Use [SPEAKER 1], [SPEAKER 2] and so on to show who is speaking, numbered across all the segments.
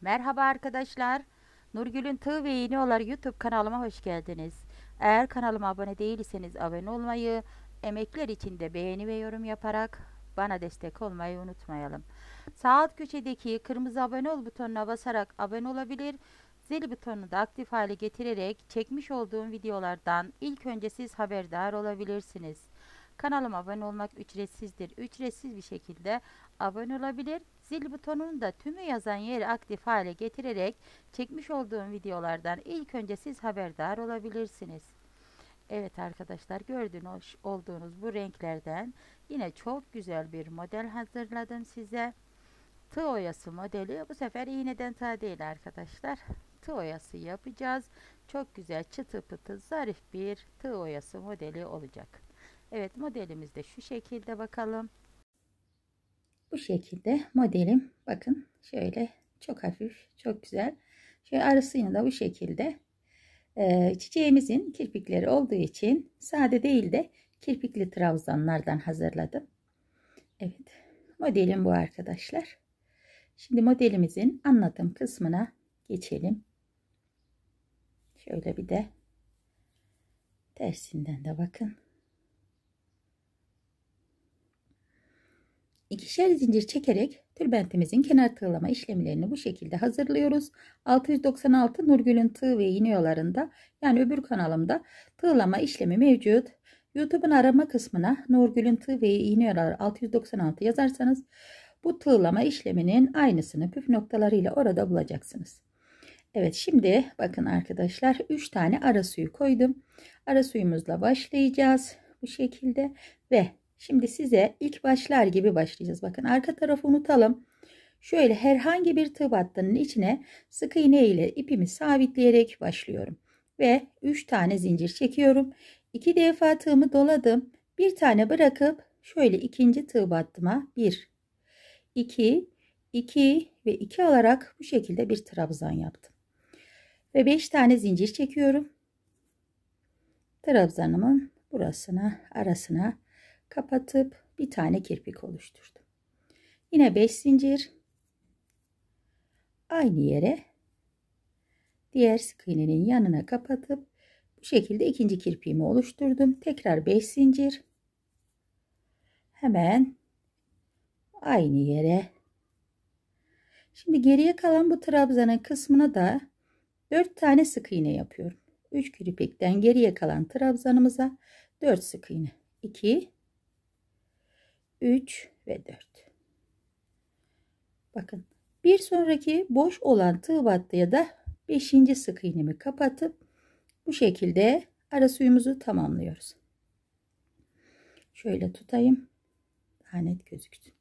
[SPEAKER 1] Merhaba arkadaşlar. Nurgül'ün Tığ ve İğneolar YouTube kanalıma hoş geldiniz. Eğer kanalıma abone değilseniz abone olmayı, emekler için de beğeni ve yorum yaparak bana destek olmayı unutmayalım. Sağ alt köşedeki kırmızı abone ol butonuna basarak abone olabilir, zil butonunu da aktif hale getirerek çekmiş olduğum videolardan ilk önce siz haberdar olabilirsiniz. Kanalıma abone olmak ücretsizdir. Ücretsiz bir şekilde abone olabilir. Zil butonunu da tümü yazan yeri aktif hale getirerek çekmiş olduğum videolardan ilk önce siz haberdar olabilirsiniz. Evet arkadaşlar gördüğünüz olduğunuz bu renklerden yine çok güzel bir model hazırladım size. Tığ oyası modeli bu sefer iğneden tığ değil arkadaşlar. Tığ oyası yapacağız. Çok güzel çıtı pıtı zarif bir tığ oyası modeli olacak. Evet modelimiz de şu şekilde bakalım. Bu şekilde modelim bakın şöyle çok hafif çok güzel. Şöyle arasını da bu şekilde ee, çiçeğimizin kirpikleri olduğu için sade değil de kirpikli trabzanlardan hazırladım. Evet modelim bu arkadaşlar. Şimdi modelimizin anlatım kısmına geçelim. Şöyle bir de tersinden de bakın. İkişer zincir çekerek tülbentimizin kenar tığlama işlemlerini bu şekilde hazırlıyoruz. 696 Nurgül'ün tığ ve iğne yollarında yani öbür kanalımda tığlama işlemi mevcut. YouTube'un arama kısmına Nurgül'ün tığ ve iğne yolları 696 yazarsanız bu tığlama işleminin aynısını püf noktalarıyla orada bulacaksınız. Evet şimdi bakın arkadaşlar 3 tane ara suyu koydum. Ara suyumuzla başlayacağız bu şekilde ve Şimdi size ilk başlar gibi başlayacağız. Bakın arka tarafı unutalım. Şöyle herhangi bir tığ battının içine sık iğne ile ipimi sabitleyerek başlıyorum. Ve 3 tane zincir çekiyorum. 2 defa tığımı doladım. Bir tane bırakıp şöyle ikinci tığ battıma 1, 2, 2 ve 2 alarak bu şekilde bir trabzan yaptım. Ve 5 tane zincir çekiyorum. Trabzanımın burasına arasına kapatıp bir tane kirpik oluşturdum. Yine 5 zincir aynı yere diğer sık iğnenin yanına kapatıp bu şekilde ikinci kirpiğimi oluşturdum. Tekrar 5 zincir hemen aynı yere Şimdi geriye kalan bu trabzanın kısmına da 4 tane sık iğne yapıyorum. 3 kirpikten geriye kalan trabzanımıza 4 sık iğne. 2 3 ve 4. Bakın bir sonraki boş olan tığ battıya da 5. sık iğnemi kapatıp bu şekilde ara suyumuzu tamamlıyoruz. Şöyle tutayım. Daha net gözüksün.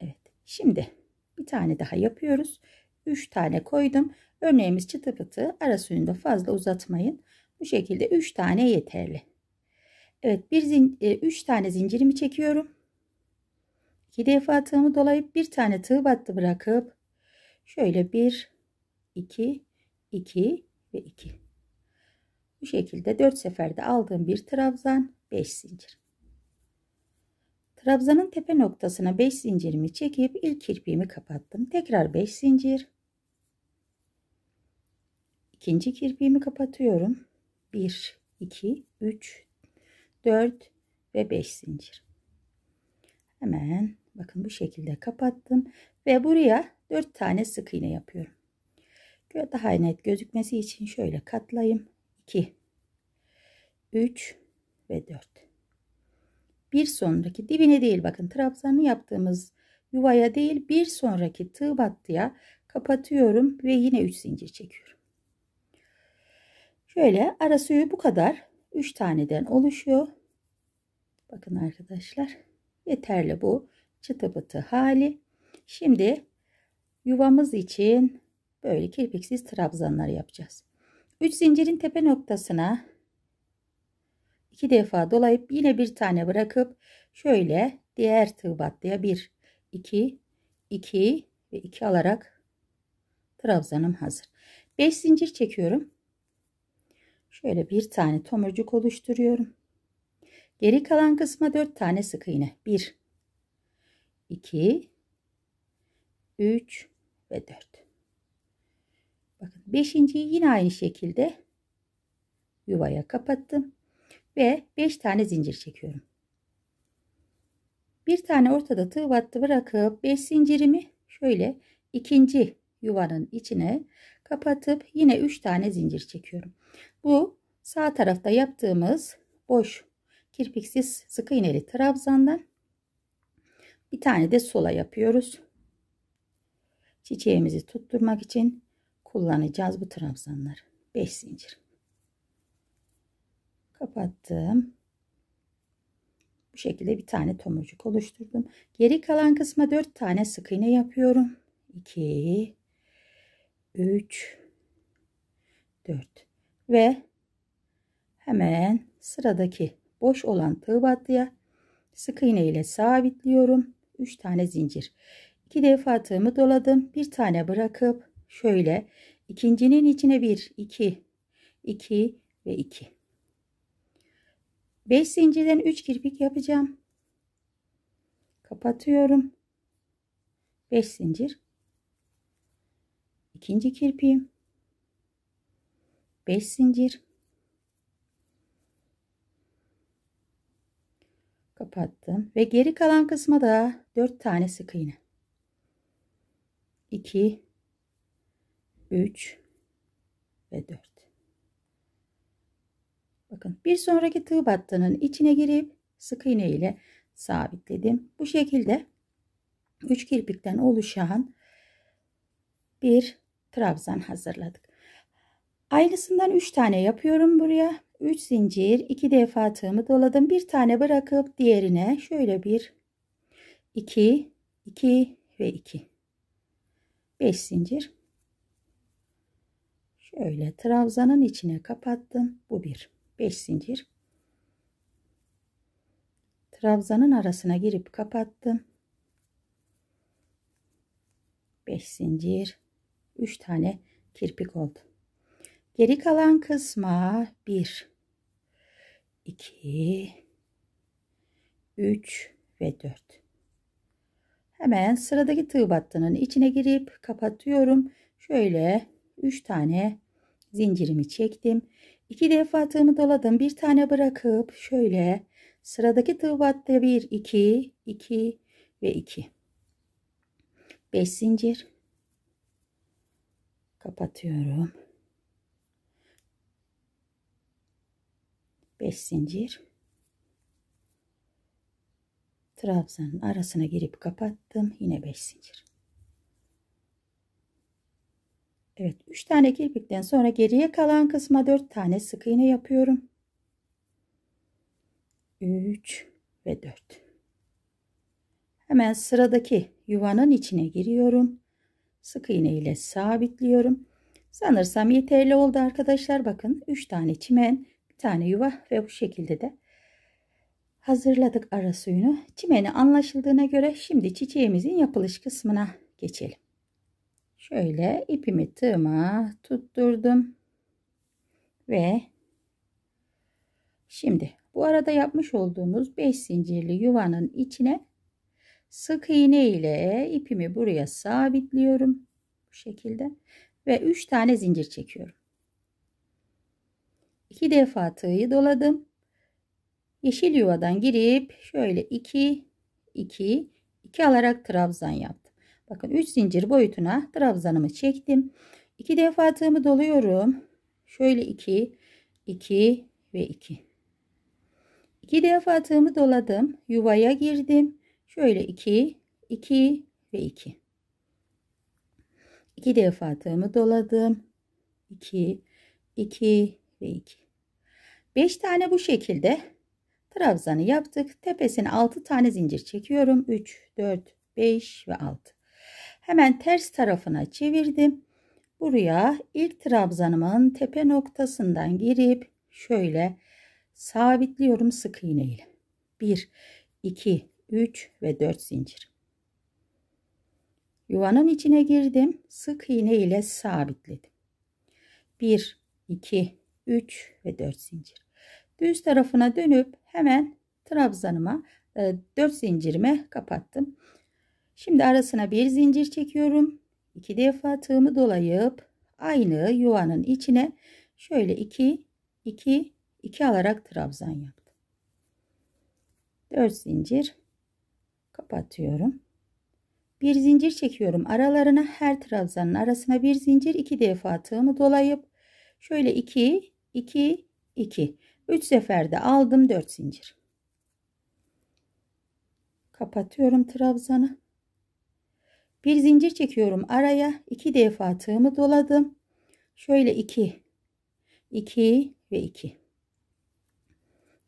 [SPEAKER 1] Evet. Şimdi bir tane daha yapıyoruz. 3 tane koydum. Örneğimiz çıtı pıtı. Ara suyunu da fazla uzatmayın. Bu şekilde 3 tane yeterli. Evet bir zin, 3 e, tane zincirimi çekiyorum. 2 defa tığımı dolayıp bir tane tığ battı bırakıp şöyle 1 2 2 ve 2 bu şekilde 4 seferde aldığım bir trabzan 5 zincir. Trabzanın tepe noktasına 5 zincirimi çekip ilk kirpiğimi kapattım. Tekrar 5 zincir. İkinci kirpiğimi kapatıyorum. 1 2 3 4 ve 5 zincir. Hemen bakın bu şekilde kapattım ve buraya 4 tane sık iğne yapıyorum. Daha net gözükmesi için şöyle katlayayım. 2 3 ve 4 bir sonraki dibine değil bakın trabzanı yaptığımız yuvaya değil bir sonraki tığ battıya kapatıyorum ve yine 3 zincir çekiyorum. Şöyle ara suyu bu kadar. 3 taneden oluşuyor bakın arkadaşlar Yeterli bu çıtı pıtı hali. Şimdi yuvamız için böyle kirpiksiz trabzanlar yapacağız. 3 zincirin tepe noktasına iki defa dolayıp yine bir tane bırakıp şöyle diğer tığ battıya 1 2 2 ve 2 alarak trabzanım hazır. 5 zincir çekiyorum. Şöyle bir tane tomurcuk oluşturuyorum. Geri kalan kısma 4 tane sık iğne. 1 2 3 ve 4. Bakın beşinciyi yine aynı şekilde yuvaya kapattım ve 5 tane zincir çekiyorum. Bir tane ortada tığ battı bırakıp 5 zincirimi şöyle ikinci yuvanın içine kapatıp yine 3 tane zincir çekiyorum. Bu sağ tarafta yaptığımız boş kirpiksiz sık iğneli trabzandan bir tane de sola yapıyoruz. Çiçeğimizi tutturmak için kullanacağız bu trabzanları. 5 zincir. Kapattım. Bu şekilde bir tane tomurcuk oluşturdum. Geri kalan kısma 4 tane sık iğne yapıyorum. 2 3 4 ve hemen sıradaki boş olan tığ battıya sık iğne ile sabitliyorum. 3 tane zincir. 2 defa tığımı doladım. Bir tane bırakıp şöyle ikincinin içine 1 2 2 ve 2 5 zincirden 3 kirpik yapacağım. Kapatıyorum. 5 zincir. ikinci kirpiğim. 5 zincir. Kapattım ve geri kalan kısma da 4 tane sık iğne. 2 3 ve 4. Bakın bir sonraki tığ battının içine girip sık iğne ile sabitledim. Bu şekilde 3 kirpikten oluşan bir trabzan hazırladık. Aynısından 3 tane yapıyorum buraya. 3 zincir, 2 defa tığımı doladım. Bir tane bırakıp diğerine şöyle bir 2 2 ve 2 5 zincir. Şöyle trabzanın içine kapattım. Bu bir. 5 zincir trabzanın arasına girip kapattım 5 zincir 3 tane kirpik oldu geri kalan kısma 1 2 3 ve 4 hemen sıradaki tığ battının içine girip kapatıyorum şöyle 3 tane zincirimi çektim 2 defa tığımı doladım. Bir tane bırakıp şöyle sıradaki tığ battı 1 2 2 ve 2. 5 zincir kapatıyorum. 5 zincir trabzanın arasına girip kapattım. Yine 5 zincir. Evet 3 tane kirpikten sonra geriye kalan kısma 4 tane sık iğne yapıyorum. 3 ve 4. Hemen sıradaki yuvanın içine giriyorum. Sık iğne ile sabitliyorum. Sanırsam yeterli oldu arkadaşlar. Bakın 3 tane çimen, bir tane yuva ve bu şekilde de hazırladık ara suyunu. Çimeni anlaşıldığına göre şimdi çiçeğimizin yapılış kısmına geçelim. Şöyle ipimi tığıma tutturdum. Ve şimdi bu arada yapmış olduğumuz 5 zincirli yuvanın içine sık iğne ile ipimi buraya sabitliyorum. Bu şekilde. Ve 3 tane zincir çekiyorum. 2 defa tığı doladım. Yeşil yuvadan girip şöyle 2 2 2 alarak trabzan yaptım. Bakın 3 zincir boyutuna trabzanımı çektim. 2 defa tığımı doluyorum. Şöyle 2, 2 ve 2. 2 defa tığımı doladım. Yuvaya girdim. Şöyle 2, 2 ve 2. 2 defa tığımı doladım. 2, 2 ve 2. 5 tane bu şekilde trabzanı yaptık. Tepesine 6 tane zincir çekiyorum. 3, 4, 5 ve 6. Hemen ters tarafına çevirdim. Buraya ilk trabzanımın tepe noktasından girip şöyle sabitliyorum sık iğne ile. 1, 2, 3 ve 4 zincir. Yuvanın içine girdim. Sık iğne ile sabitledim. 1, 2, 3 ve 4 zincir. Düz tarafına dönüp hemen trabzanıma 4 e, zincirime kapattım. Şimdi arasına bir zincir çekiyorum. İki defa tığımı dolayıp aynı yuvanın içine şöyle 2 2 2 alarak trabzan yaptım. 4 zincir kapatıyorum. Bir zincir çekiyorum aralarına her trabzanın arasına bir zincir iki defa tığımı dolayıp şöyle 2 2 2 3 seferde aldım 4 zincir. Kapatıyorum trabzanı. Bir zincir çekiyorum araya. İki defa tığımı doladım. Şöyle 2 2 ve 2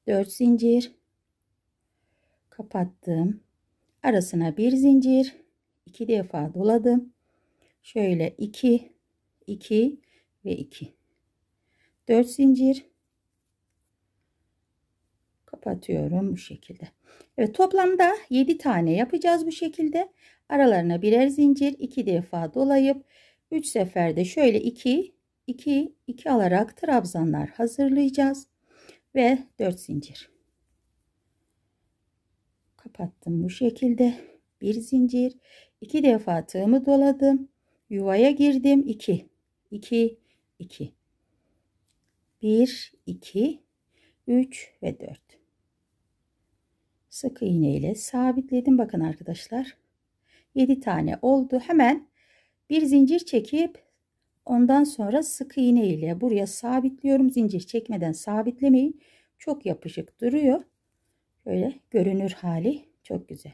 [SPEAKER 1] 4 zincir. Kapattım. Arasına bir zincir. İki defa doladım. Şöyle 2 2 ve 2 4 zincir kapatıyorum bu şekilde. Evet toplamda 7 tane yapacağız bu şekilde. Aralarına birer zincir iki defa dolayıp 3 seferde şöyle 2 2 2 alarak trabzanlar hazırlayacağız ve 4 zincir. Kapattım bu şekilde. Bir zincir iki defa tığımı doladım. Yuvaya girdim. 2 2 2 1 2 3 ve 4 sık iğne ile sabitledim. Bakın arkadaşlar 7 tane oldu. Hemen bir zincir çekip ondan sonra sık iğne ile buraya sabitliyorum. Zincir çekmeden sabitlemeyin. Çok yapışık duruyor. Böyle görünür hali çok güzel.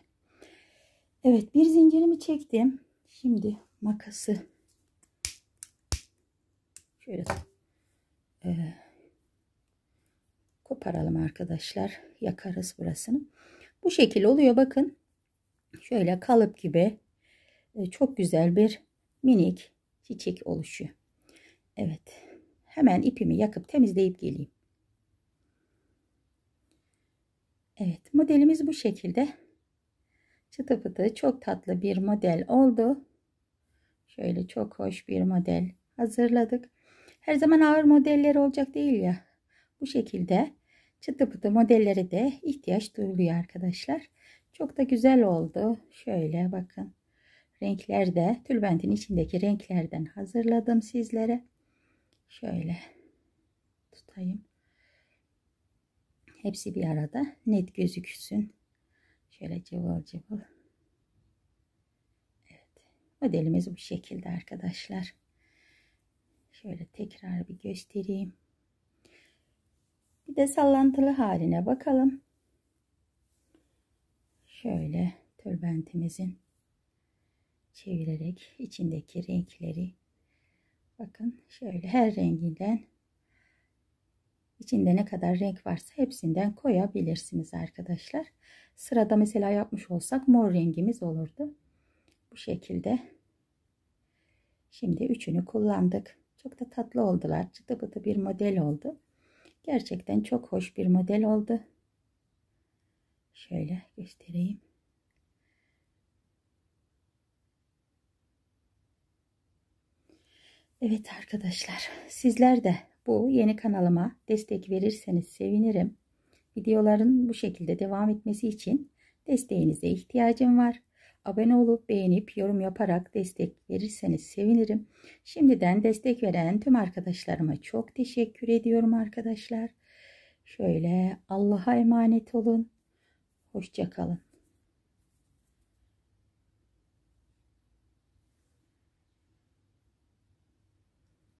[SPEAKER 1] Evet bir zincirimi çektim. Şimdi makası. Şöyle e, koparalım arkadaşlar. Yakarız burasını. Bu şekil oluyor bakın. Şöyle kalıp gibi e, çok güzel bir minik çiçek oluşuyor. Evet hemen ipimi yakıp temizleyip geleyim. Evet modelimiz bu şekilde. Çıtı pıtı çok tatlı bir model oldu. Şöyle çok hoş bir model hazırladık. Her zaman ağır modeller olacak değil ya. Bu şekilde çıtı pıtı modelleri de ihtiyaç duyuluyor arkadaşlar. Çok da güzel oldu. Şöyle bakın. Renkler de tülbentin içindeki renklerden hazırladım sizlere. Şöyle tutayım. Hepsi bir arada net gözüksün. Şöyle cıvıl cıvıl. Evet. Modelimiz bu şekilde arkadaşlar. Şöyle tekrar bir göstereyim. Bir de sallantılı haline bakalım. Şöyle tülbentimizin çevirerek içindeki renkleri bakın şöyle her renginden içinde ne kadar renk varsa hepsinden koyabilirsiniz arkadaşlar. Sırada mesela yapmış olsak mor rengimiz olurdu. Bu şekilde. Şimdi üçünü kullandık. Çok da tatlı oldular. Çıtı pıtı bir model oldu. Gerçekten çok hoş bir model oldu. Şöyle göstereyim. Evet arkadaşlar sizler de bu yeni kanalıma destek verirseniz sevinirim. Videoların bu şekilde devam etmesi için desteğinize ihtiyacım var. Abone olup beğenip yorum yaparak destek verirseniz sevinirim. Şimdiden destek veren tüm arkadaşlarıma çok teşekkür ediyorum arkadaşlar. Şöyle Allah'a emanet olun. Hoşçakalın.